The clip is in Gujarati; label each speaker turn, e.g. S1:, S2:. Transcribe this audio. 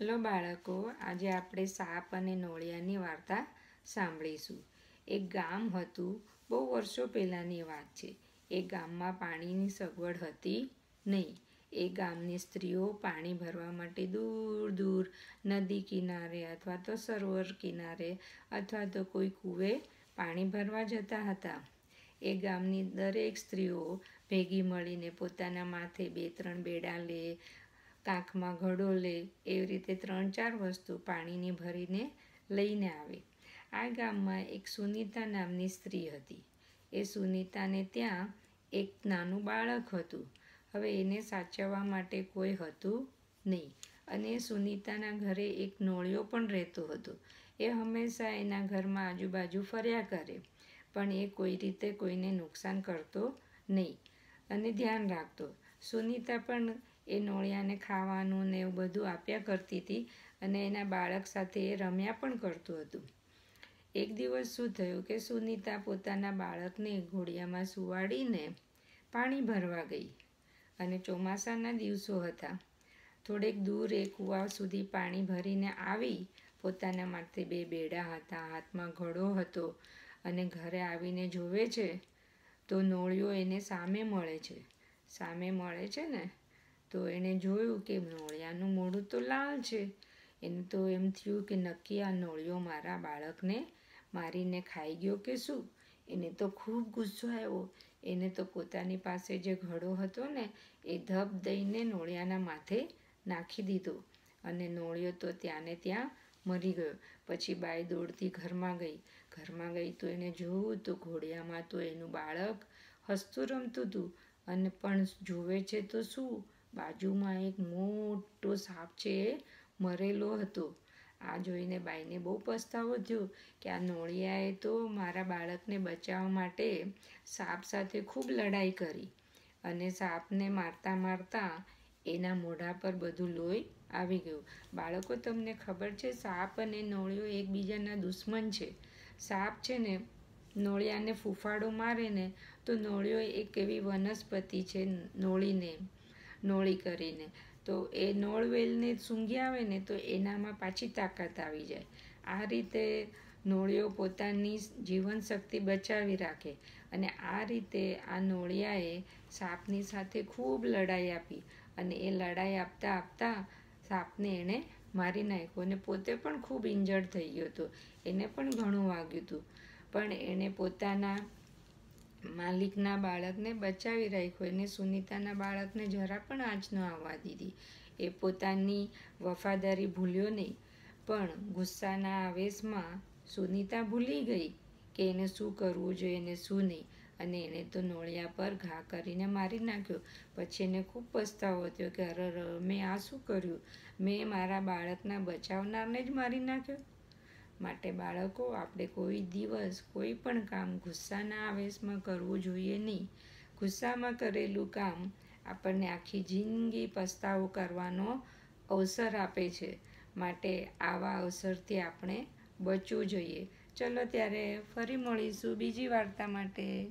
S1: હલો બાળકો, આજે આપણે સાપ અને નોળિયાની વાર્તા સાંભળીશું. એક ગામ હતું, બહુ વર્ષો પહેલાંની વાત છે. એ ગામમાં પાણીની સગવડ હતી નહીં. એ ગામની સ્ત્રીઓ પાણી ભરવા માટે દૂર દૂર, નદી કિનારે અથવા તો સરોવર કિનારે અથવા તો કોઈ કૂવે પાણી ભરવા જતા હતા. એ ગામની દરેક સ્ત્રીઓ ભેગી મળીને પોતાના માથે બે ત્રણ બેડા લે કાંખમાં ઘડો લે એવી રીતે ત્રણ ચાર વસ્તુ પાણીની ભરીને લઈને આવે. આ ગામમાં એક સુનીતા નામની સ્ત્રી હતી. એ સુનીતાને ત્યાં એક નાનું બાળક હતું. હવે એને સાચવવા માટે કોઈ હતું નહીં. અને સુનીતાના ઘરે એક નોળિયો પણ રહેતો હતો. એ હંમેશા એના ઘરમાં આજુબાજુ ફર્યા કરે, પણ એ કોઈ રીતે કોઈને નુકસાન કરતો નહીં. અને ધ્યાન રાખતો. સુનીતા પણ એ નોળિયાને ખાવાનું ને એવું બધું આપ્યા કરતી હતી અને એના બાળક સાથે એ રમ્યા પણ કરતું હતું. એક દિવસ શું થયું કે સુનિતા પોતાના બાળકને ઘોડિયામાં સુવાડીને પાણી ભરવા ગઈ અને ચોમાસાના દિવસો હતા. થોડેક દૂર એ કૂવા સુધી પાણી ભરીને આવી. પોતાના માટે બે બેડા હતા, હાથમાં ઘડો હતો અને ઘરે આવીને જોવે છે તો નોળિયો એને સામે મળે છે. સામે મળે છે ને? તો એણે જોયું કે નોળિયાનું મોઢું તો લાલ છે. એને તો એમ થયું કે નક્કી આ નોળિયો મારા બાળકને મારીને ખાઈ ગયો કે શું? એને તો ખૂબ ગુસ્સો આવ્યો. એને તો પોતાની પાસે જે ઘડો હતો ને, એ ધબ દઈને નોળિયાના માથે નાખી દીધો. અને નોળિયો તો ત્યાં ને ત્યાં મરી ગયો. પછી બાઈ દોડતી ઘરમાં ગઈ. ઘરમાં ગઈ તો એને જોયું તો ઘોડિયામાં તો એનું બાળક હસતું રમતું હતું. અને પણ જોવે છે તો શું? બાજુમાં એક મોટો સાપ છે એ મરેલો હતો. આ જોઈને બાઈને બહુ પસ્તાવો થયો કે આ નોળિયાએ તો મારા બાળકને બચાવવા માટે સાપ સાથે ખૂબ લડાઈ કરી અને સાપને મારતા મારતા એના મોઢા પર બધું લોહી આવી ગયું. બાળકો, તમને ખબર છે, સાપ અને નોળિયો એકબીજાના દુશ્મન છે. સાપ છે ને, નોળિયાને ફૂફાડો મારે ને તો નોળિયો એક એવી વનસ્પતિ છે નોળીને. નોળી કરીને. તો એ નોળવેલને સૂંઘી આવે ને તો એનામાં પાછી તાકાત આવી જાય. આ રીતે નોળિયો પોતાની જીવન શક્તિ બચાવી રાખે અને આ રીતે આ નોળિયાએ સાપની સાથે ખૂબ લડાઈ આપી અને એ લડાઈ આપતા આપતા સાપને એણે મારી નાખ્યો અને પોતે પણ ખૂબ ઇન્જર્ડ થઈ ગયો હતો. એને પણ ઘણું વાગ્યું હતું. પણ એણે પોતાના માલિકના બાળકને બચાવી રાખ્યો એને સુનીતાના બાળકને જરા પણ આંચ ન આવવા દીધી. એ પોતાની વફાદારી ભૂલ્યો નહીં, પણ ગુસ્સાના આવેશમાં સુનીતા ભૂલી ગઈ કે એને શું કરવું જોઈએ એને શું નહીં, અને એણે તો નોળિયા પર ઘા કરીને મારી નાખ્યો. પછી એને ખૂબ પસ્તાવો થયો કે અરે, મેં આ શું કર્યું? મેં મારા બાળકના બચાવનારને જ મારી નાખ્યો. માટે બાળકો, આપણે કોઈ દિવસ કોઈ પણ કામ ગુસ્સાના આવેશમાં કરવું જોઈએ નહીં. ગુસ્સામાં કરેલું કામ આપણને આખી જિંદગી પસ્તાવો કરવાનો અવસર આપે છે. માટે આવા અવસરથી આપણે બચવું જોઈએ. ચલો ત્યારે ફરી મળીશું બીજી વાર્તા માટે.